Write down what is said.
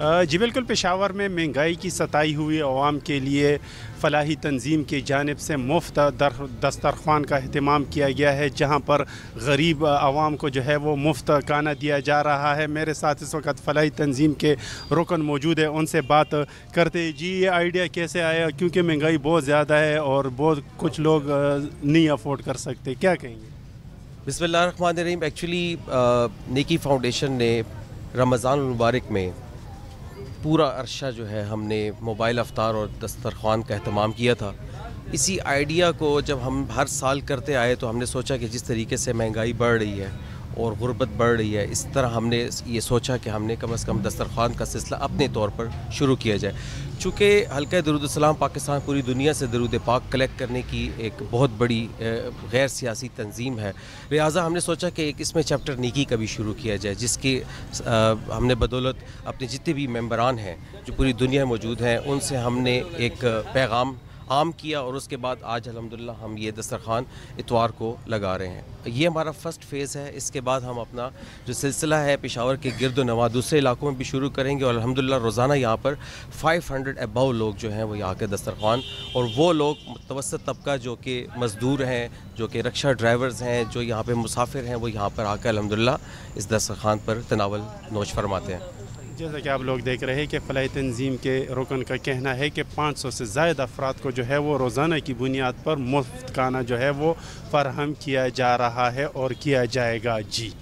जी बिल्कुल, पेशावर में महँगाई की सताई हुई आवाम के लिए फलाही तंजीम की जानब से मुफ़्त दर, दस्तरखान का अहतमाम किया गया है, जहाँ पर गरीब आवाम को जो है वो मुफ़्त खाना दिया जा रहा है। मेरे साथ इस वक्त फलाही तंजीम के रुकन मौजूद है, उनसे बात करते जी, ये आइडिया कैसे आया? क्योंकि महँगाई बहुत ज़्यादा है और बहुत कुछ लोग नहीं अफोर्ड कर सकते। क्या कहेंगे? बिस्मिल्लाह एक्चुअली नेकी फाउंडेशन ने रमज़ान मुबारक में पूरा अरसा जो है हमने मोबाइल अवतार और दस्तरखान का अहतमाम किया था। इसी आइडिया को जब हम हर साल करते आए तो हमने सोचा कि जिस तरीके से महँगाई बढ़ रही है और गुर्बत बढ़ रही है। इस तरह हमने ये सोचा कि हमने कम अज़ कम दस्तरखान का सिलसिला अपने तौर पर शुरू किया जाए। चूँकि हल्का दरुदसलाम पाकिस्तान पूरी दुनिया से दरुद पाक कलेक्ट करने की एक बहुत बड़ी गैर सियासी तंजीम है। लिहाजा हमने सोचा कि एक इसमें चैप्टर नीकी का भी शुरू किया जाए, जिसकी हमने बदौलत अपने जितने भी मेम्बरान हैं जो पूरी दुनिया मौजूद हैं, उनसे हमने एक पैगाम आम किया और उसके बाद आज अलहमदिल्ला हम ये दस्तरखान इतवार को लगा रहे हैं। ये हमारा फ़र्स्ट फ़ेज़ है। इसके बाद हम अपना जो सिलसिला है, पेशावर के गिरद नवा दूसरे इलाकों में भी शुरू करेंगे और अलहमदिल्ला रोज़ाना यहाँ पर 500 हंड्रेड अबव लोग जो हैं, वो यहाँ के दस्तरखान और वो लोग मुतवसत तबका जो कि मज़दूर हैं, जो कि रक्षा ड्राइवर्स हैं, जो यहाँ पर मुसाफिर हैं, वो यहाँ पर आकर अलहमदिल्ला इस दस्तरखान पर तनावल नोश फरमाते हैं। जैसा कि आप लोग देख रहे हैं कि फलाई तंजीम के रुकन का कहना है कि 500 से ज़ायद अफराद को जो है वो रोज़ाना की बुनियाद पर मुफ़्त खाना जो है वो फरहम किया जा रहा है और किया जाएगा। जी।